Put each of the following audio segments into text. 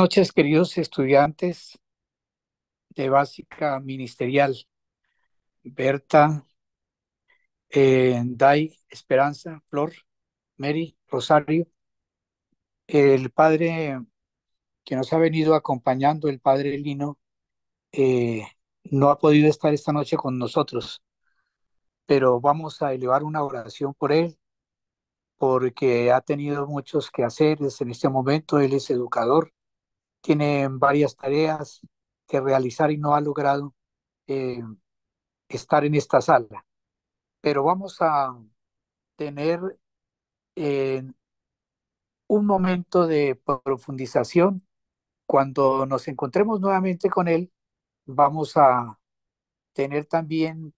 noches, queridos estudiantes de básica ministerial. Berta, eh, Dai, Esperanza, Flor, Mary, Rosario. El padre que nos ha venido acompañando, el padre Lino, eh, no ha podido estar esta noche con nosotros, pero vamos a elevar una oración por él, porque ha tenido muchos quehaceres en este momento. Él es educador, tiene varias tareas que realizar y no ha logrado eh, estar en esta sala. Pero vamos a tener eh, un momento de profundización. Cuando nos encontremos nuevamente con él, vamos a tener también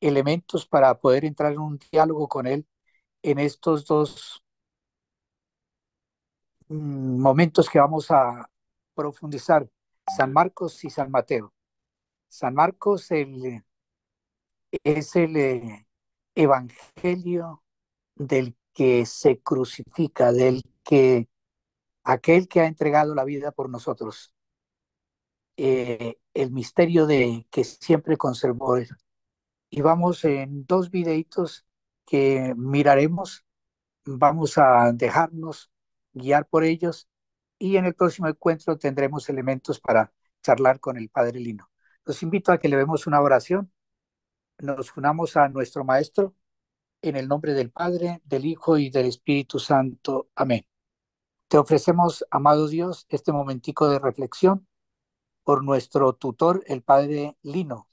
elementos para poder entrar en un diálogo con él en estos dos mm, momentos que vamos a profundizar, San Marcos y San Mateo. San Marcos el, es el eh, evangelio del que se crucifica, del que aquel que ha entregado la vida por nosotros. Eh, el misterio de que siempre conservó. Y vamos en dos videitos que miraremos, vamos a dejarnos guiar por ellos y en el próximo encuentro tendremos elementos para charlar con el Padre Lino. Los invito a que le demos una oración, nos unamos a nuestro Maestro en el nombre del Padre, del Hijo y del Espíritu Santo. Amén. Te ofrecemos, amado Dios, este momentico de reflexión por nuestro tutor, el Padre Lino,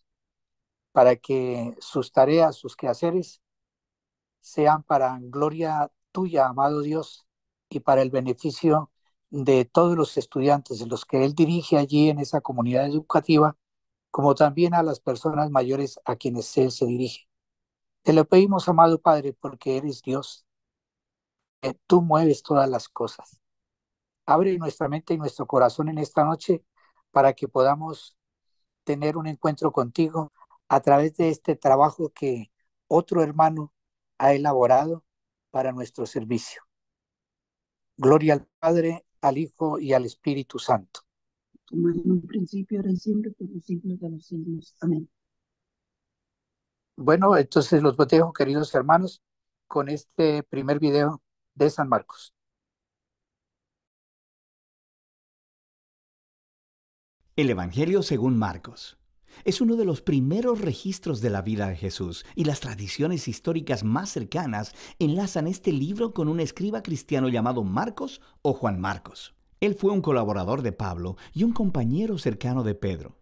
para que sus tareas, sus quehaceres, sean para gloria tuya, amado Dios, y para el beneficio de todos los estudiantes, de los que él dirige allí en esa comunidad educativa, como también a las personas mayores a quienes él se dirige. Te lo pedimos, amado Padre, porque eres Dios, que tú mueves todas las cosas. Abre nuestra mente y nuestro corazón en esta noche para que podamos tener un encuentro contigo a través de este trabajo que otro hermano ha elaborado para nuestro servicio. Gloria al Padre, al Hijo y al Espíritu Santo. como en un principio, ahora y siempre, por los siglos de los siglos. Amén. Bueno, entonces los dejo, queridos hermanos, con este primer video de San Marcos. El Evangelio según Marcos. Es uno de los primeros registros de la vida de Jesús y las tradiciones históricas más cercanas enlazan este libro con un escriba cristiano llamado Marcos o Juan Marcos. Él fue un colaborador de Pablo y un compañero cercano de Pedro.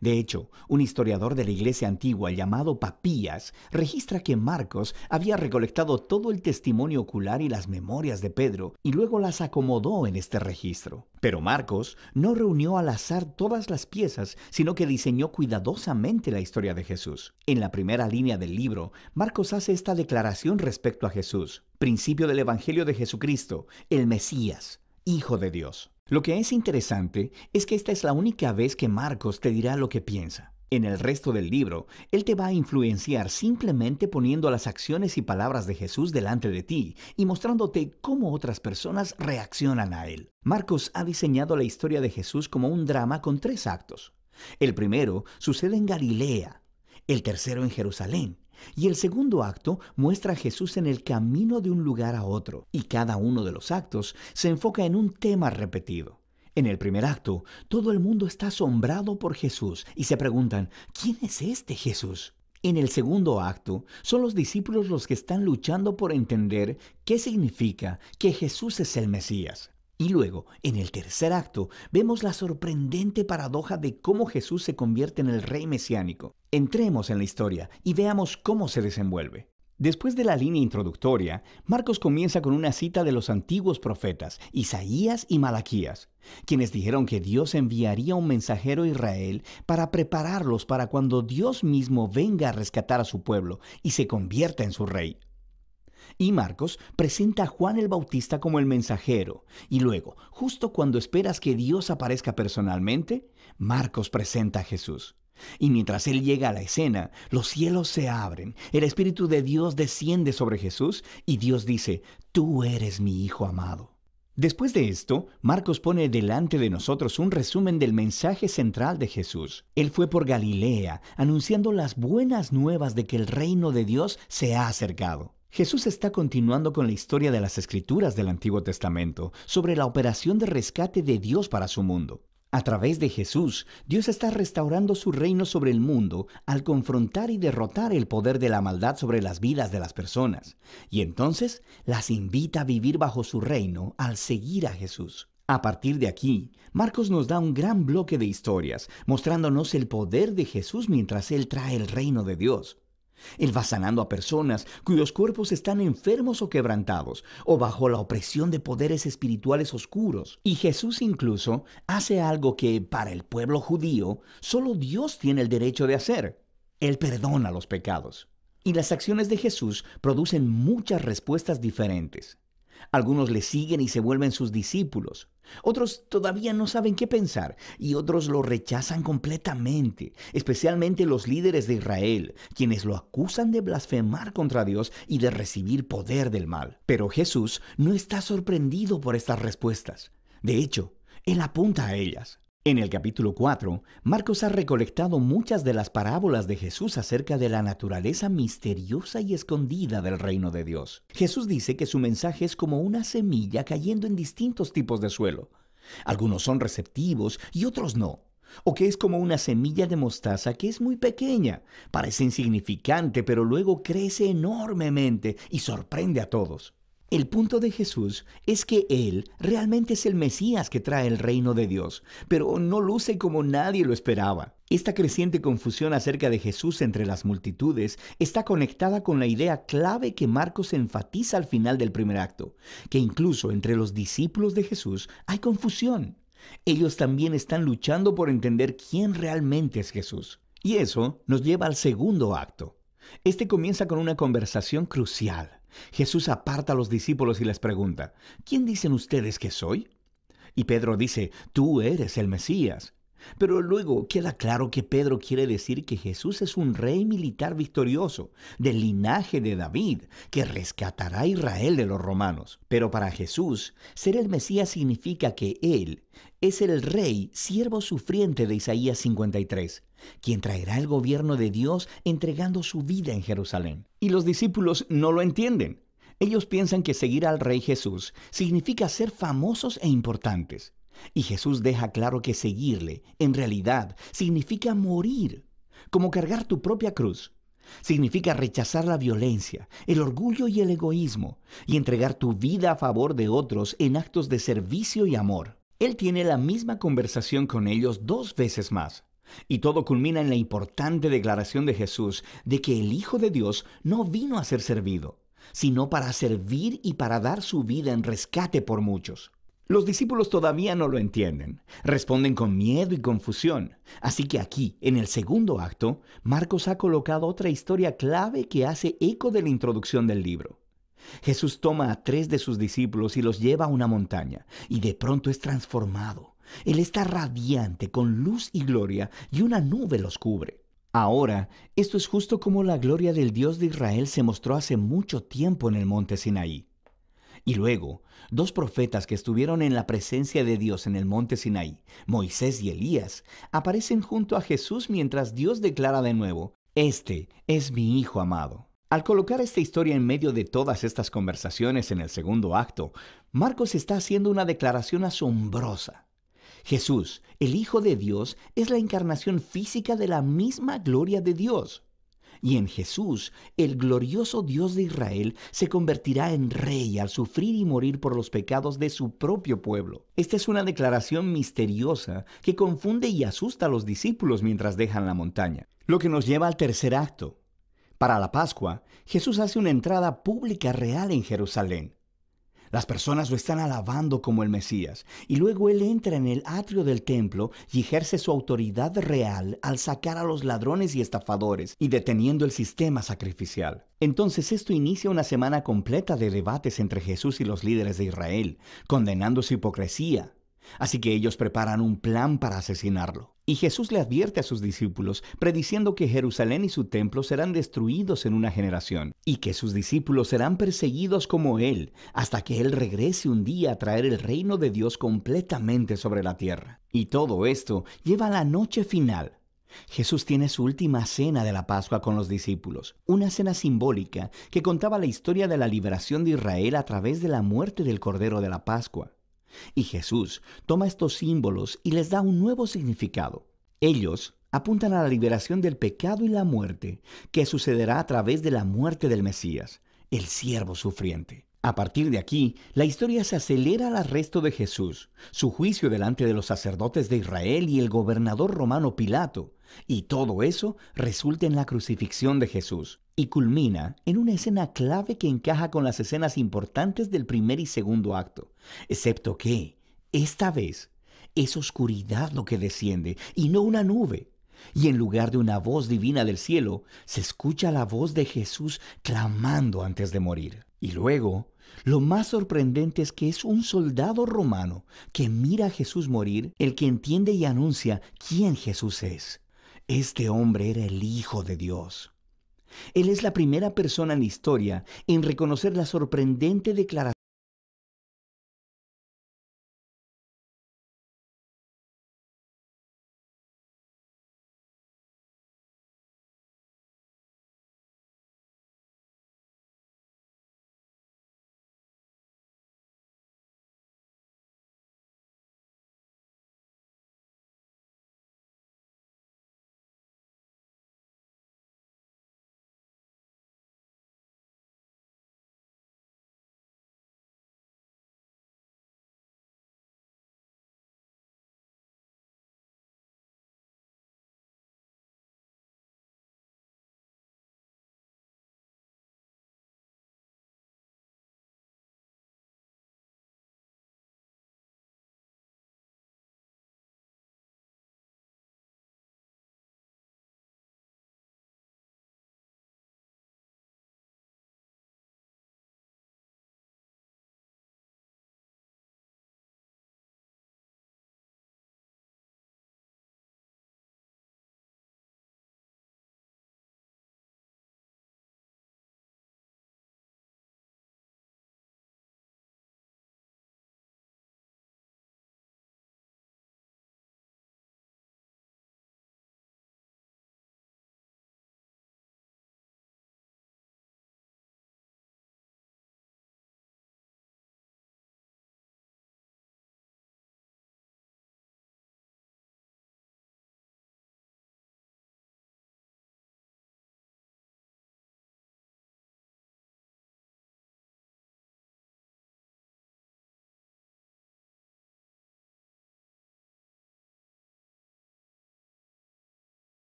De hecho, un historiador de la iglesia antigua llamado Papías registra que Marcos había recolectado todo el testimonio ocular y las memorias de Pedro y luego las acomodó en este registro. Pero Marcos no reunió al azar todas las piezas, sino que diseñó cuidadosamente la historia de Jesús. En la primera línea del libro, Marcos hace esta declaración respecto a Jesús, principio del Evangelio de Jesucristo, el Mesías, Hijo de Dios. Lo que es interesante es que esta es la única vez que Marcos te dirá lo que piensa. En el resto del libro, él te va a influenciar simplemente poniendo las acciones y palabras de Jesús delante de ti y mostrándote cómo otras personas reaccionan a él. Marcos ha diseñado la historia de Jesús como un drama con tres actos. El primero sucede en Galilea, el tercero en Jerusalén y el segundo acto muestra a Jesús en el camino de un lugar a otro, y cada uno de los actos se enfoca en un tema repetido. En el primer acto, todo el mundo está asombrado por Jesús y se preguntan, ¿quién es este Jesús? En el segundo acto, son los discípulos los que están luchando por entender qué significa que Jesús es el Mesías. Y luego, en el tercer acto, vemos la sorprendente paradoja de cómo Jesús se convierte en el rey mesiánico. Entremos en la historia y veamos cómo se desenvuelve. Después de la línea introductoria, Marcos comienza con una cita de los antiguos profetas, Isaías y Malaquías, quienes dijeron que Dios enviaría un mensajero a Israel para prepararlos para cuando Dios mismo venga a rescatar a su pueblo y se convierta en su rey. Y Marcos presenta a Juan el Bautista como el mensajero. Y luego, justo cuando esperas que Dios aparezca personalmente, Marcos presenta a Jesús. Y mientras Él llega a la escena, los cielos se abren, el Espíritu de Dios desciende sobre Jesús y Dios dice, Tú eres mi Hijo amado. Después de esto, Marcos pone delante de nosotros un resumen del mensaje central de Jesús. Él fue por Galilea, anunciando las buenas nuevas de que el reino de Dios se ha acercado. Jesús está continuando con la historia de las escrituras del Antiguo Testamento sobre la operación de rescate de Dios para su mundo. A través de Jesús, Dios está restaurando su reino sobre el mundo al confrontar y derrotar el poder de la maldad sobre las vidas de las personas, y entonces las invita a vivir bajo su reino al seguir a Jesús. A partir de aquí, Marcos nos da un gran bloque de historias, mostrándonos el poder de Jesús mientras Él trae el reino de Dios. Él va sanando a personas cuyos cuerpos están enfermos o quebrantados, o bajo la opresión de poderes espirituales oscuros. Y Jesús incluso hace algo que para el pueblo judío solo Dios tiene el derecho de hacer. Él perdona los pecados. Y las acciones de Jesús producen muchas respuestas diferentes. Algunos le siguen y se vuelven sus discípulos. Otros todavía no saben qué pensar y otros lo rechazan completamente, especialmente los líderes de Israel, quienes lo acusan de blasfemar contra Dios y de recibir poder del mal. Pero Jesús no está sorprendido por estas respuestas. De hecho, Él apunta a ellas. En el capítulo 4, Marcos ha recolectado muchas de las parábolas de Jesús acerca de la naturaleza misteriosa y escondida del reino de Dios. Jesús dice que su mensaje es como una semilla cayendo en distintos tipos de suelo. Algunos son receptivos y otros no. O que es como una semilla de mostaza que es muy pequeña, parece insignificante, pero luego crece enormemente y sorprende a todos. El punto de Jesús es que Él realmente es el Mesías que trae el reino de Dios, pero no luce como nadie lo esperaba. Esta creciente confusión acerca de Jesús entre las multitudes está conectada con la idea clave que Marcos enfatiza al final del primer acto, que incluso entre los discípulos de Jesús hay confusión. Ellos también están luchando por entender quién realmente es Jesús. Y eso nos lleva al segundo acto. Este comienza con una conversación crucial. Jesús aparta a los discípulos y les pregunta, ¿quién dicen ustedes que soy? Y Pedro dice, tú eres el Mesías. Pero luego queda claro que Pedro quiere decir que Jesús es un rey militar victorioso, del linaje de David, que rescatará a Israel de los romanos. Pero para Jesús, ser el Mesías significa que Él es el rey, siervo sufriente de Isaías 53, quien traerá el gobierno de Dios entregando su vida en Jerusalén. Y los discípulos no lo entienden. Ellos piensan que seguir al rey Jesús significa ser famosos e importantes. Y Jesús deja claro que seguirle, en realidad, significa morir. como cargar tu propia cruz. Significa rechazar la violencia, el orgullo y el egoísmo, y entregar tu vida a favor de otros en actos de servicio y amor. Él tiene la misma conversación con ellos dos veces más. Y todo culmina en la importante declaración de Jesús de que el Hijo de Dios no vino a ser servido, sino para servir y para dar su vida en rescate por muchos. Los discípulos todavía no lo entienden, responden con miedo y confusión. Así que aquí, en el segundo acto, Marcos ha colocado otra historia clave que hace eco de la introducción del libro. Jesús toma a tres de sus discípulos y los lleva a una montaña, y de pronto es transformado. Él está radiante, con luz y gloria, y una nube los cubre. Ahora, esto es justo como la gloria del Dios de Israel se mostró hace mucho tiempo en el monte Sinaí. Y luego, dos profetas que estuvieron en la presencia de Dios en el monte Sinaí, Moisés y Elías, aparecen junto a Jesús mientras Dios declara de nuevo, Este es mi Hijo amado. Al colocar esta historia en medio de todas estas conversaciones en el segundo acto, Marcos está haciendo una declaración asombrosa. Jesús, el Hijo de Dios, es la encarnación física de la misma gloria de Dios. Y en Jesús, el glorioso Dios de Israel se convertirá en rey al sufrir y morir por los pecados de su propio pueblo. Esta es una declaración misteriosa que confunde y asusta a los discípulos mientras dejan la montaña. Lo que nos lleva al tercer acto. Para la Pascua, Jesús hace una entrada pública real en Jerusalén. Las personas lo están alabando como el Mesías y luego Él entra en el atrio del templo y ejerce su autoridad real al sacar a los ladrones y estafadores y deteniendo el sistema sacrificial. Entonces esto inicia una semana completa de debates entre Jesús y los líderes de Israel, condenando su hipocresía, Así que ellos preparan un plan para asesinarlo. Y Jesús le advierte a sus discípulos, prediciendo que Jerusalén y su templo serán destruidos en una generación, y que sus discípulos serán perseguidos como Él, hasta que Él regrese un día a traer el reino de Dios completamente sobre la tierra. Y todo esto lleva a la noche final. Jesús tiene su última cena de la Pascua con los discípulos, una cena simbólica que contaba la historia de la liberación de Israel a través de la muerte del Cordero de la Pascua. Y Jesús toma estos símbolos y les da un nuevo significado. Ellos apuntan a la liberación del pecado y la muerte que sucederá a través de la muerte del Mesías, el siervo sufriente. A partir de aquí, la historia se acelera al arresto de Jesús, su juicio delante de los sacerdotes de Israel y el gobernador romano Pilato, y todo eso resulta en la crucifixión de Jesús, y culmina en una escena clave que encaja con las escenas importantes del primer y segundo acto, excepto que, esta vez, es oscuridad lo que desciende y no una nube. Y en lugar de una voz divina del cielo, se escucha la voz de Jesús clamando antes de morir. Y luego, lo más sorprendente es que es un soldado romano que mira a Jesús morir, el que entiende y anuncia quién Jesús es. Este hombre era el Hijo de Dios. Él es la primera persona en la historia en reconocer la sorprendente declaración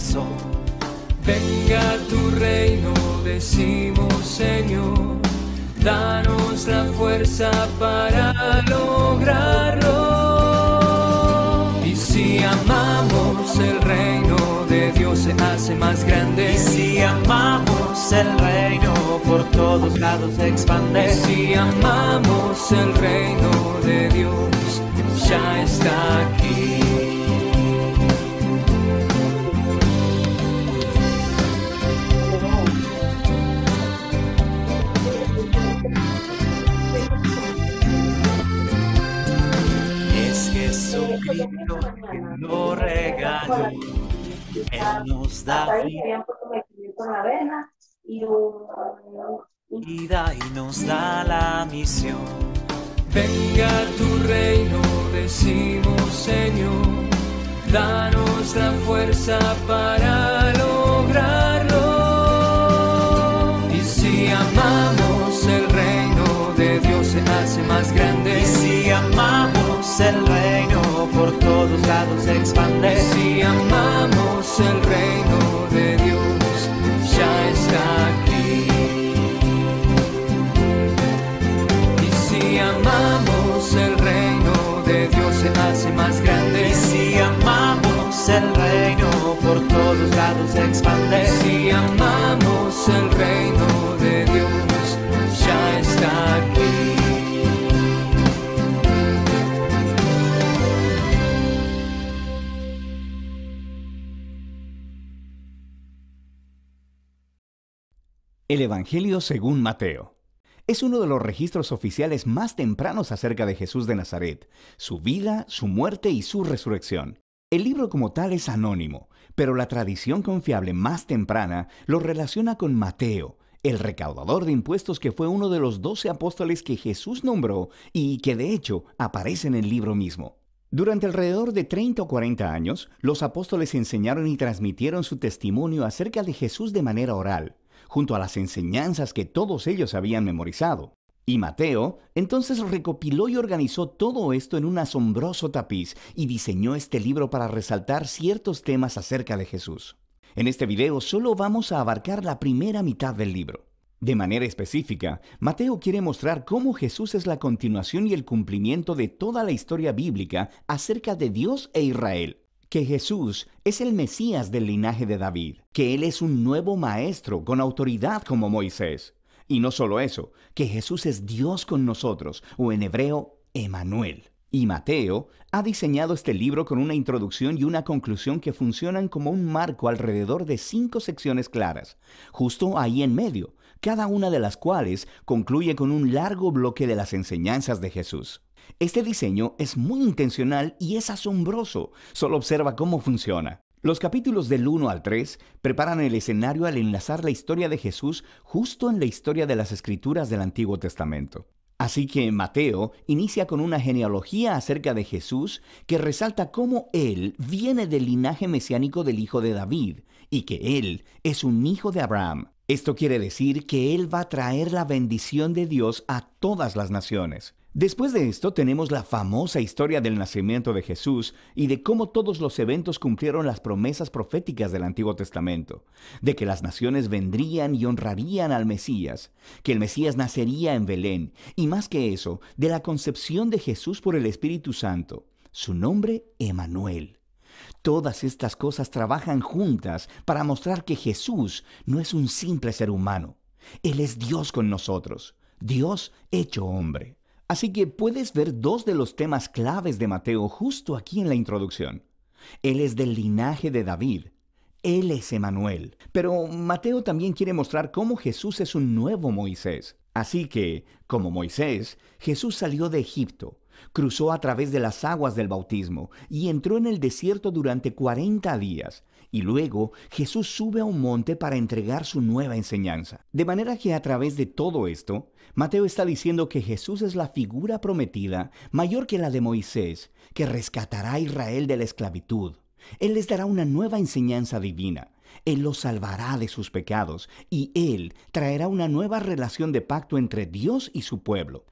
corazón. Venga tu reino, decimos Señor, danos la fuerza para lograrlo. Y si amamos el reino de Dios se hace más grande. Y si amamos el reino, por todos lados se expande. Y si amamos el reino de Dios, ya está aquí. Lo regaló. Él nos da vida y nos da la misión. Venga tu reino, decimos Señor, danos la fuerza para lograrlo. Y si amamos el reino de Dios se hace más grande. Y si amamos el reino, por todos lados se expande. Y si amamos el reino de Dios, ya está aquí. Y si amamos el reino de Dios se hace más grande. Y si amamos el reino, por todos lados se expande. Y si amamos el reino El Evangelio según Mateo. Es uno de los registros oficiales más tempranos acerca de Jesús de Nazaret, su vida, su muerte y su resurrección. El libro como tal es anónimo, pero la tradición confiable más temprana lo relaciona con Mateo, el recaudador de impuestos que fue uno de los doce apóstoles que Jesús nombró y que de hecho aparece en el libro mismo. Durante alrededor de 30 o 40 años, los apóstoles enseñaron y transmitieron su testimonio acerca de Jesús de manera oral, junto a las enseñanzas que todos ellos habían memorizado. Y Mateo entonces recopiló y organizó todo esto en un asombroso tapiz y diseñó este libro para resaltar ciertos temas acerca de Jesús. En este video solo vamos a abarcar la primera mitad del libro. De manera específica, Mateo quiere mostrar cómo Jesús es la continuación y el cumplimiento de toda la historia bíblica acerca de Dios e Israel, que Jesús es el Mesías del linaje de David, que Él es un nuevo maestro con autoridad como Moisés. Y no solo eso, que Jesús es Dios con nosotros, o en hebreo, Emanuel. Y Mateo ha diseñado este libro con una introducción y una conclusión que funcionan como un marco alrededor de cinco secciones claras, justo ahí en medio, cada una de las cuales concluye con un largo bloque de las enseñanzas de Jesús. Este diseño es muy intencional y es asombroso. Solo observa cómo funciona. Los capítulos del 1 al 3 preparan el escenario al enlazar la historia de Jesús justo en la historia de las escrituras del Antiguo Testamento. Así que Mateo inicia con una genealogía acerca de Jesús que resalta cómo él viene del linaje mesiánico del hijo de David y que él es un hijo de Abraham. Esto quiere decir que él va a traer la bendición de Dios a todas las naciones. Después de esto tenemos la famosa historia del nacimiento de Jesús y de cómo todos los eventos cumplieron las promesas proféticas del Antiguo Testamento, de que las naciones vendrían y honrarían al Mesías, que el Mesías nacería en Belén, y más que eso, de la concepción de Jesús por el Espíritu Santo, su nombre Emanuel. Todas estas cosas trabajan juntas para mostrar que Jesús no es un simple ser humano, Él es Dios con nosotros, Dios hecho hombre. Así que puedes ver dos de los temas claves de Mateo justo aquí en la introducción. Él es del linaje de David. Él es Emanuel. Pero Mateo también quiere mostrar cómo Jesús es un nuevo Moisés. Así que, como Moisés, Jesús salió de Egipto, cruzó a través de las aguas del bautismo y entró en el desierto durante 40 días. Y luego Jesús sube a un monte para entregar su nueva enseñanza. De manera que a través de todo esto, Mateo está diciendo que Jesús es la figura prometida mayor que la de Moisés, que rescatará a Israel de la esclavitud. Él les dará una nueva enseñanza divina. Él los salvará de sus pecados y Él traerá una nueva relación de pacto entre Dios y su pueblo.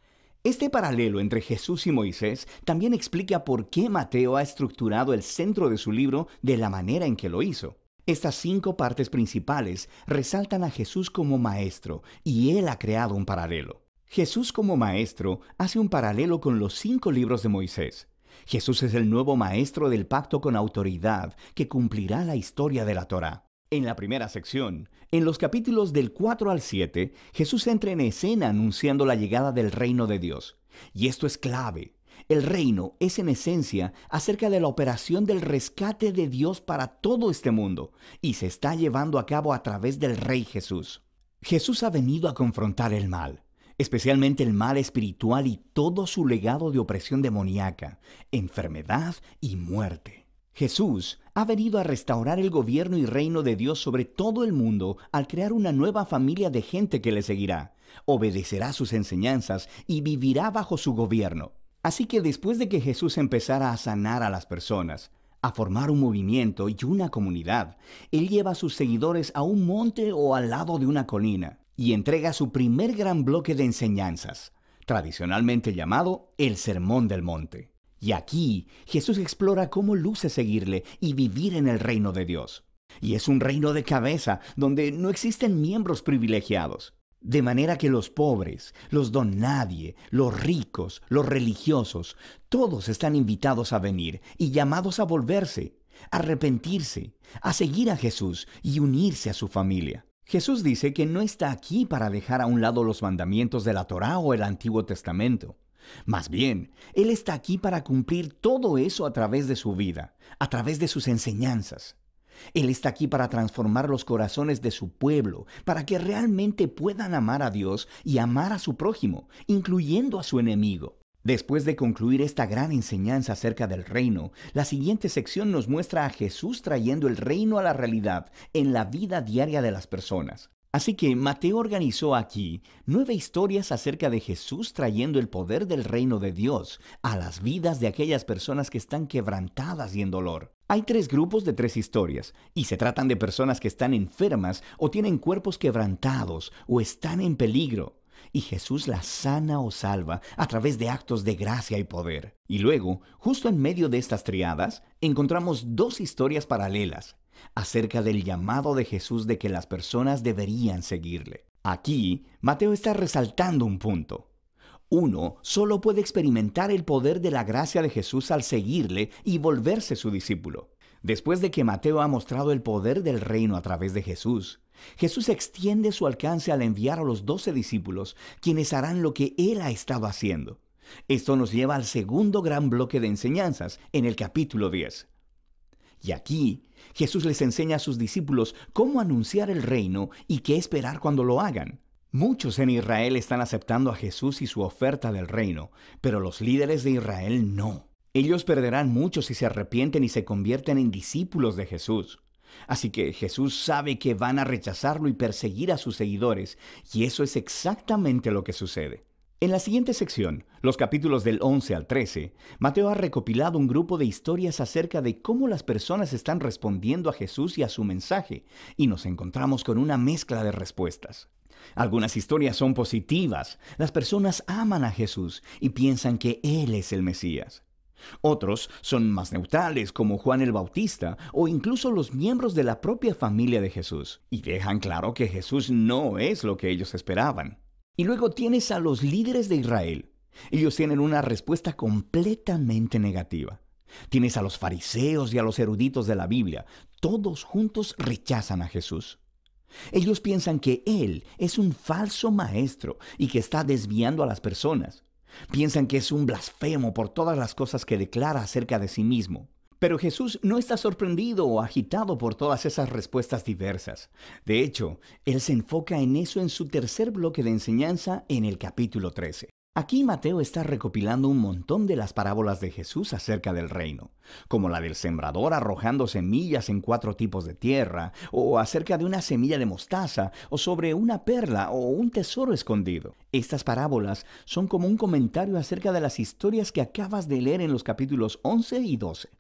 Este paralelo entre Jesús y Moisés también explica por qué Mateo ha estructurado el centro de su libro de la manera en que lo hizo. Estas cinco partes principales resaltan a Jesús como maestro y él ha creado un paralelo. Jesús como maestro hace un paralelo con los cinco libros de Moisés. Jesús es el nuevo maestro del pacto con autoridad que cumplirá la historia de la Torá. En la primera sección, en los capítulos del 4 al 7, Jesús entra en escena anunciando la llegada del reino de Dios. Y esto es clave. El reino es en esencia acerca de la operación del rescate de Dios para todo este mundo y se está llevando a cabo a través del Rey Jesús. Jesús ha venido a confrontar el mal, especialmente el mal espiritual y todo su legado de opresión demoníaca, enfermedad y muerte. Jesús ha venido a restaurar el gobierno y reino de Dios sobre todo el mundo al crear una nueva familia de gente que le seguirá, obedecerá sus enseñanzas y vivirá bajo su gobierno. Así que después de que Jesús empezara a sanar a las personas, a formar un movimiento y una comunidad, Él lleva a sus seguidores a un monte o al lado de una colina y entrega su primer gran bloque de enseñanzas, tradicionalmente llamado el Sermón del Monte. Y aquí Jesús explora cómo luce seguirle y vivir en el reino de Dios. Y es un reino de cabeza donde no existen miembros privilegiados. De manera que los pobres, los don nadie, los ricos, los religiosos, todos están invitados a venir y llamados a volverse, a arrepentirse, a seguir a Jesús y unirse a su familia. Jesús dice que no está aquí para dejar a un lado los mandamientos de la Torá o el Antiguo Testamento. Más bien, Él está aquí para cumplir todo eso a través de su vida, a través de sus enseñanzas. Él está aquí para transformar los corazones de su pueblo, para que realmente puedan amar a Dios y amar a su prójimo, incluyendo a su enemigo. Después de concluir esta gran enseñanza acerca del reino, la siguiente sección nos muestra a Jesús trayendo el reino a la realidad en la vida diaria de las personas. Así que Mateo organizó aquí nueve historias acerca de Jesús trayendo el poder del reino de Dios a las vidas de aquellas personas que están quebrantadas y en dolor. Hay tres grupos de tres historias, y se tratan de personas que están enfermas o tienen cuerpos quebrantados o están en peligro. Y Jesús las sana o salva a través de actos de gracia y poder. Y luego, justo en medio de estas triadas, encontramos dos historias paralelas acerca del llamado de Jesús de que las personas deberían seguirle. Aquí, Mateo está resaltando un punto. Uno solo puede experimentar el poder de la gracia de Jesús al seguirle y volverse su discípulo. Después de que Mateo ha mostrado el poder del reino a través de Jesús, Jesús extiende su alcance al enviar a los doce discípulos, quienes harán lo que él ha estado haciendo. Esto nos lleva al segundo gran bloque de enseñanzas en el capítulo 10. Y aquí Jesús les enseña a sus discípulos cómo anunciar el reino y qué esperar cuando lo hagan. Muchos en Israel están aceptando a Jesús y su oferta del reino, pero los líderes de Israel no. Ellos perderán mucho si se arrepienten y se convierten en discípulos de Jesús. Así que Jesús sabe que van a rechazarlo y perseguir a sus seguidores, y eso es exactamente lo que sucede. En la siguiente sección, los capítulos del 11 al 13, Mateo ha recopilado un grupo de historias acerca de cómo las personas están respondiendo a Jesús y a su mensaje, y nos encontramos con una mezcla de respuestas. Algunas historias son positivas, las personas aman a Jesús y piensan que Él es el Mesías. Otros son más neutrales, como Juan el Bautista, o incluso los miembros de la propia familia de Jesús, y dejan claro que Jesús no es lo que ellos esperaban. Y luego tienes a los líderes de Israel. Ellos tienen una respuesta completamente negativa. Tienes a los fariseos y a los eruditos de la Biblia. Todos juntos rechazan a Jesús. Ellos piensan que Él es un falso maestro y que está desviando a las personas. Piensan que es un blasfemo por todas las cosas que declara acerca de sí mismo. Pero Jesús no está sorprendido o agitado por todas esas respuestas diversas. De hecho, Él se enfoca en eso en su tercer bloque de enseñanza en el capítulo 13. Aquí Mateo está recopilando un montón de las parábolas de Jesús acerca del reino, como la del sembrador arrojando semillas en cuatro tipos de tierra, o acerca de una semilla de mostaza, o sobre una perla o un tesoro escondido. Estas parábolas son como un comentario acerca de las historias que acabas de leer en los capítulos 11 y 12.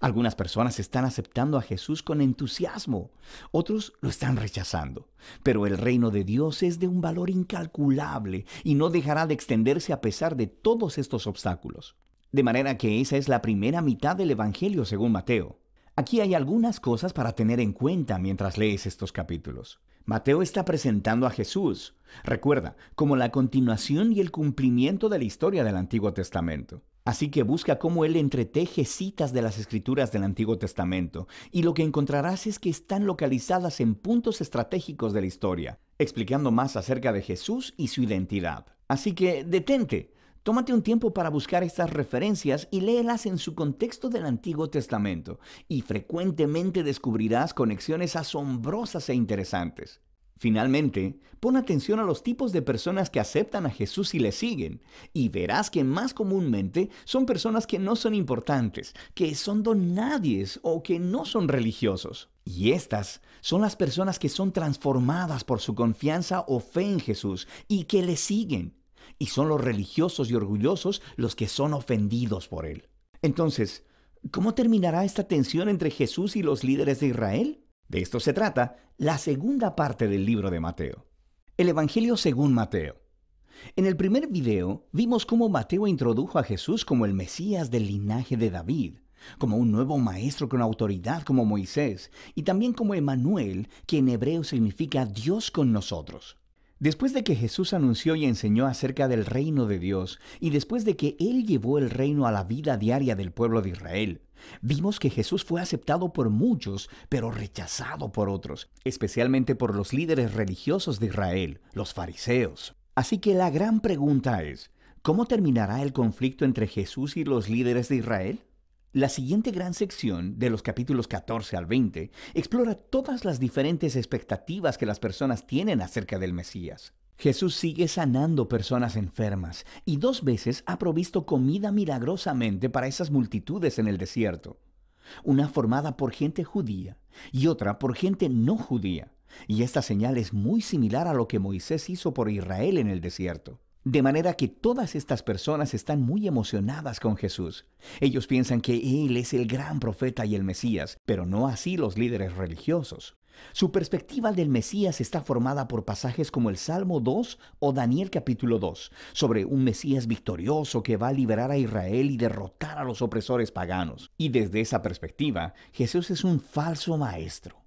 Algunas personas están aceptando a Jesús con entusiasmo, otros lo están rechazando. Pero el reino de Dios es de un valor incalculable y no dejará de extenderse a pesar de todos estos obstáculos. De manera que esa es la primera mitad del Evangelio según Mateo. Aquí hay algunas cosas para tener en cuenta mientras lees estos capítulos. Mateo está presentando a Jesús, recuerda, como la continuación y el cumplimiento de la historia del Antiguo Testamento. Así que busca cómo él entreteje citas de las escrituras del Antiguo Testamento, y lo que encontrarás es que están localizadas en puntos estratégicos de la historia, explicando más acerca de Jesús y su identidad. Así que detente, tómate un tiempo para buscar estas referencias y léelas en su contexto del Antiguo Testamento, y frecuentemente descubrirás conexiones asombrosas e interesantes. Finalmente, pon atención a los tipos de personas que aceptan a Jesús y le siguen, y verás que más comúnmente son personas que no son importantes, que son donadies o que no son religiosos. Y estas son las personas que son transformadas por su confianza o fe en Jesús y que le siguen. Y son los religiosos y orgullosos los que son ofendidos por él. Entonces, ¿cómo terminará esta tensión entre Jesús y los líderes de Israel? De esto se trata la segunda parte del libro de Mateo. El Evangelio según Mateo. En el primer video vimos cómo Mateo introdujo a Jesús como el Mesías del linaje de David, como un nuevo maestro con autoridad como Moisés, y también como Emanuel, que en hebreo significa Dios con nosotros. Después de que Jesús anunció y enseñó acerca del reino de Dios, y después de que Él llevó el reino a la vida diaria del pueblo de Israel, Vimos que Jesús fue aceptado por muchos, pero rechazado por otros, especialmente por los líderes religiosos de Israel, los fariseos. Así que la gran pregunta es, ¿cómo terminará el conflicto entre Jesús y los líderes de Israel? La siguiente gran sección, de los capítulos 14 al 20, explora todas las diferentes expectativas que las personas tienen acerca del Mesías. Jesús sigue sanando personas enfermas y dos veces ha provisto comida milagrosamente para esas multitudes en el desierto. Una formada por gente judía y otra por gente no judía. Y esta señal es muy similar a lo que Moisés hizo por Israel en el desierto. De manera que todas estas personas están muy emocionadas con Jesús. Ellos piensan que Él es el gran profeta y el Mesías, pero no así los líderes religiosos. Su perspectiva del Mesías está formada por pasajes como el Salmo 2 o Daniel capítulo 2, sobre un Mesías victorioso que va a liberar a Israel y derrotar a los opresores paganos. Y desde esa perspectiva, Jesús es un falso maestro.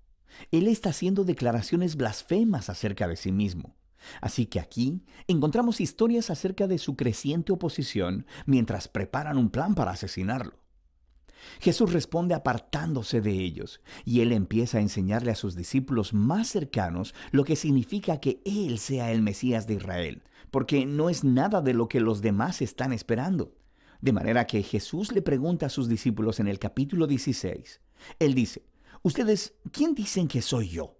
Él está haciendo declaraciones blasfemas acerca de sí mismo. Así que aquí encontramos historias acerca de su creciente oposición mientras preparan un plan para asesinarlo. Jesús responde apartándose de ellos, y él empieza a enseñarle a sus discípulos más cercanos lo que significa que él sea el Mesías de Israel, porque no es nada de lo que los demás están esperando. De manera que Jesús le pregunta a sus discípulos en el capítulo 16, él dice, ¿Ustedes quién dicen que soy yo?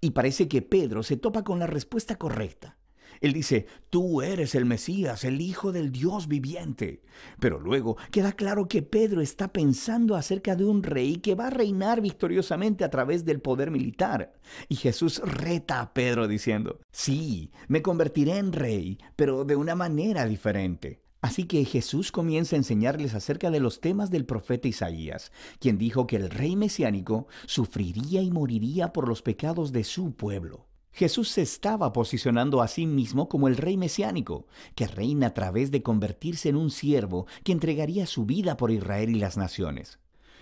Y parece que Pedro se topa con la respuesta correcta. Él dice, tú eres el Mesías, el Hijo del Dios viviente. Pero luego queda claro que Pedro está pensando acerca de un rey que va a reinar victoriosamente a través del poder militar. Y Jesús reta a Pedro diciendo, sí, me convertiré en rey, pero de una manera diferente. Así que Jesús comienza a enseñarles acerca de los temas del profeta Isaías, quien dijo que el rey mesiánico sufriría y moriría por los pecados de su pueblo. Jesús se estaba posicionando a sí mismo como el rey mesiánico, que reina a través de convertirse en un siervo que entregaría su vida por Israel y las naciones.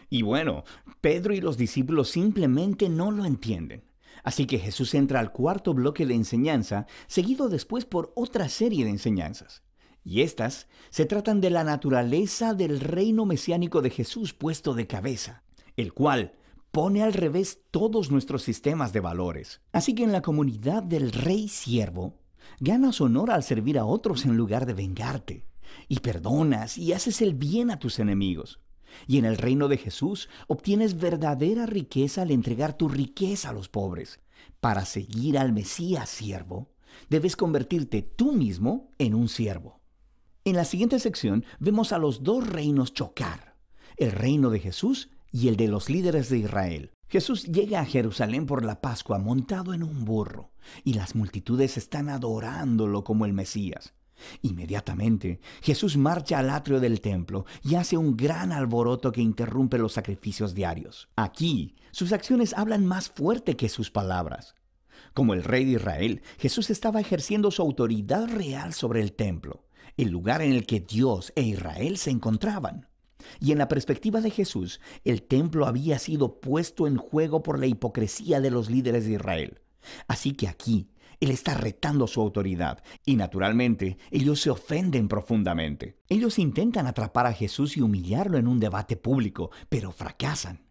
Y bueno, Pedro y los discípulos simplemente no lo entienden. Así que Jesús entra al cuarto bloque de enseñanza, seguido después por otra serie de enseñanzas. Y estas se tratan de la naturaleza del reino mesiánico de Jesús puesto de cabeza, el cual pone al revés todos nuestros sistemas de valores. Así que en la comunidad del rey siervo, ganas honor al servir a otros en lugar de vengarte, y perdonas y haces el bien a tus enemigos. Y en el reino de Jesús obtienes verdadera riqueza al entregar tu riqueza a los pobres. Para seguir al Mesías siervo, debes convertirte tú mismo en un siervo. En la siguiente sección vemos a los dos reinos chocar, el reino de Jesús y el de los líderes de Israel. Jesús llega a Jerusalén por la Pascua montado en un burro, y las multitudes están adorándolo como el Mesías. Inmediatamente, Jesús marcha al atrio del templo y hace un gran alboroto que interrumpe los sacrificios diarios. Aquí, sus acciones hablan más fuerte que sus palabras. Como el rey de Israel, Jesús estaba ejerciendo su autoridad real sobre el templo, el lugar en el que Dios e Israel se encontraban. Y en la perspectiva de Jesús, el templo había sido puesto en juego por la hipocresía de los líderes de Israel. Así que aquí, él está retando su autoridad y naturalmente ellos se ofenden profundamente. Ellos intentan atrapar a Jesús y humillarlo en un debate público, pero fracasan,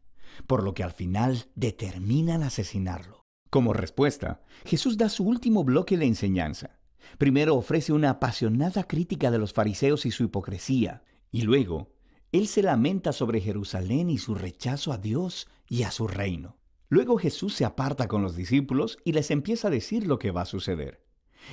por lo que al final determinan asesinarlo. Como respuesta, Jesús da su último bloque de enseñanza. Primero ofrece una apasionada crítica de los fariseos y su hipocresía, y luego, Él se lamenta sobre Jerusalén y su rechazo a Dios y a su reino. Luego Jesús se aparta con los discípulos y les empieza a decir lo que va a suceder.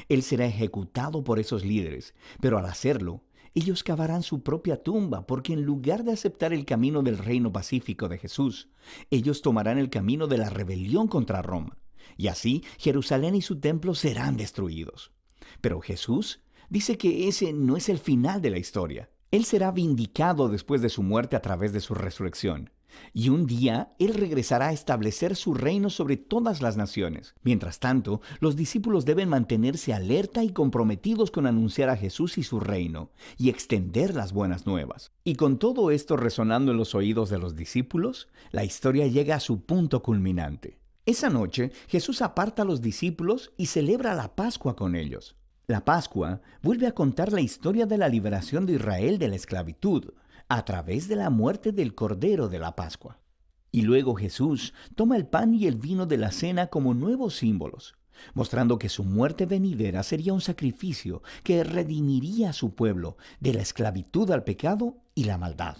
Él será ejecutado por esos líderes, pero al hacerlo, ellos cavarán su propia tumba, porque en lugar de aceptar el camino del reino pacífico de Jesús, ellos tomarán el camino de la rebelión contra Roma, y así Jerusalén y su templo serán destruidos. Pero Jesús dice que ese no es el final de la historia. Él será vindicado después de su muerte a través de su resurrección. Y un día Él regresará a establecer su reino sobre todas las naciones. Mientras tanto, los discípulos deben mantenerse alerta y comprometidos con anunciar a Jesús y su reino, y extender las buenas nuevas. Y con todo esto resonando en los oídos de los discípulos, la historia llega a su punto culminante. Esa noche, Jesús aparta a los discípulos y celebra la Pascua con ellos. La Pascua vuelve a contar la historia de la liberación de Israel de la esclavitud, a través de la muerte del Cordero de la Pascua. Y luego Jesús toma el pan y el vino de la cena como nuevos símbolos, mostrando que su muerte venidera sería un sacrificio que redimiría a su pueblo de la esclavitud al pecado y la maldad.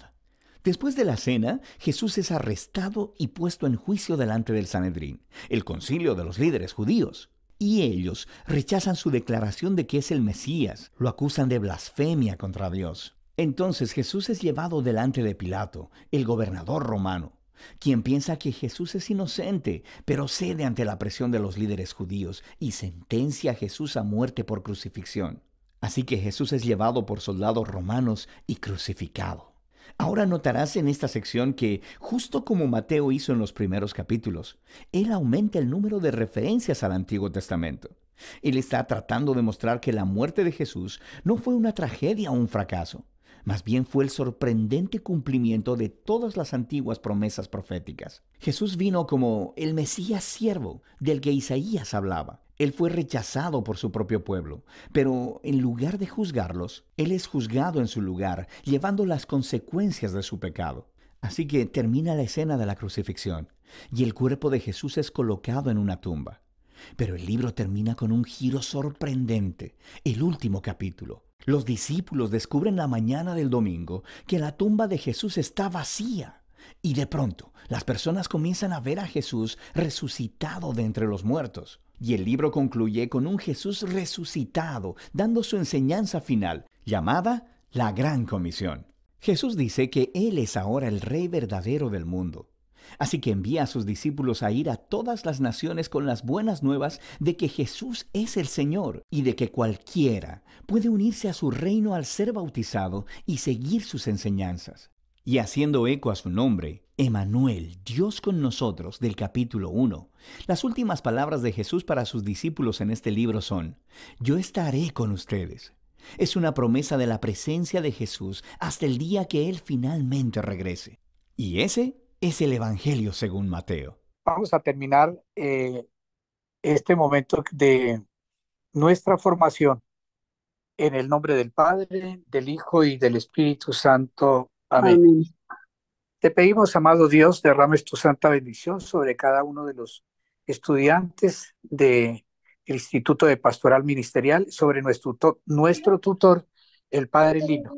Después de la cena, Jesús es arrestado y puesto en juicio delante del Sanedrín, el concilio de los líderes judíos. Y ellos rechazan su declaración de que es el Mesías, lo acusan de blasfemia contra Dios. Entonces Jesús es llevado delante de Pilato, el gobernador romano, quien piensa que Jesús es inocente, pero cede ante la presión de los líderes judíos y sentencia a Jesús a muerte por crucifixión. Así que Jesús es llevado por soldados romanos y crucificado. Ahora notarás en esta sección que, justo como Mateo hizo en los primeros capítulos, él aumenta el número de referencias al Antiguo Testamento. Él está tratando de mostrar que la muerte de Jesús no fue una tragedia o un fracaso, más bien fue el sorprendente cumplimiento de todas las antiguas promesas proféticas. Jesús vino como el Mesías siervo del que Isaías hablaba. Él fue rechazado por su propio pueblo, pero en lugar de juzgarlos, Él es juzgado en su lugar, llevando las consecuencias de su pecado. Así que termina la escena de la crucifixión, y el cuerpo de Jesús es colocado en una tumba. Pero el libro termina con un giro sorprendente, el último capítulo. Los discípulos descubren la mañana del domingo que la tumba de Jesús está vacía. Y de pronto, las personas comienzan a ver a Jesús resucitado de entre los muertos. Y el libro concluye con un Jesús resucitado, dando su enseñanza final, llamada la Gran Comisión. Jesús dice que Él es ahora el Rey verdadero del mundo. Así que envía a sus discípulos a ir a todas las naciones con las buenas nuevas de que Jesús es el Señor y de que cualquiera puede unirse a su reino al ser bautizado y seguir sus enseñanzas. Y haciendo eco a su nombre, Emanuel, Dios con nosotros, del capítulo 1. Las últimas palabras de Jesús para sus discípulos en este libro son, Yo estaré con ustedes. Es una promesa de la presencia de Jesús hasta el día que Él finalmente regrese. Y ese es el Evangelio según Mateo. Vamos a terminar eh, este momento de nuestra formación en el nombre del Padre, del Hijo y del Espíritu Santo. Amén. Amén. Te pedimos, amado Dios, derrames tu santa bendición sobre cada uno de los estudiantes del Instituto de Pastoral Ministerial, sobre nuestro, tutor, nuestro tutor, el Padre Lino,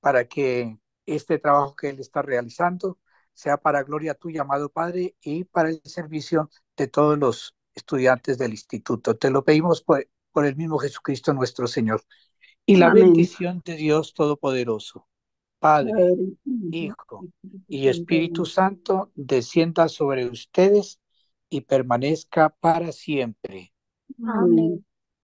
para que este trabajo que él está realizando sea para gloria tuya, amado Padre, y para el servicio de todos los estudiantes del instituto. Te lo pedimos por, por el mismo Jesucristo nuestro Señor. Y la Amén. bendición de Dios Todopoderoso, Padre, Hijo y Espíritu Santo, descienda sobre ustedes y permanezca para siempre. Amén.